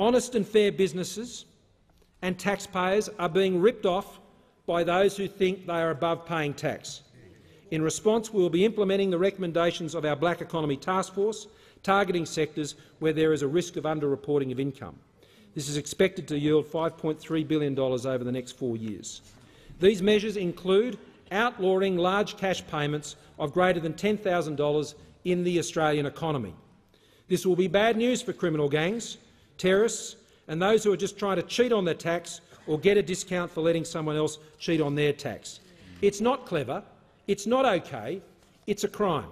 Honest and fair businesses and taxpayers are being ripped off by those who think they are above paying tax. In response, we will be implementing the recommendations of our Black Economy Task Force, targeting sectors where there is a risk of underreporting of income. This is expected to yield $5.3 billion over the next four years. These measures include outlawing large cash payments of greater than $10,000 in the Australian economy. This will be bad news for criminal gangs, terrorists and those who are just trying to cheat on their tax or get a discount for letting someone else cheat on their tax. It's not clever, it's not okay, it's a crime.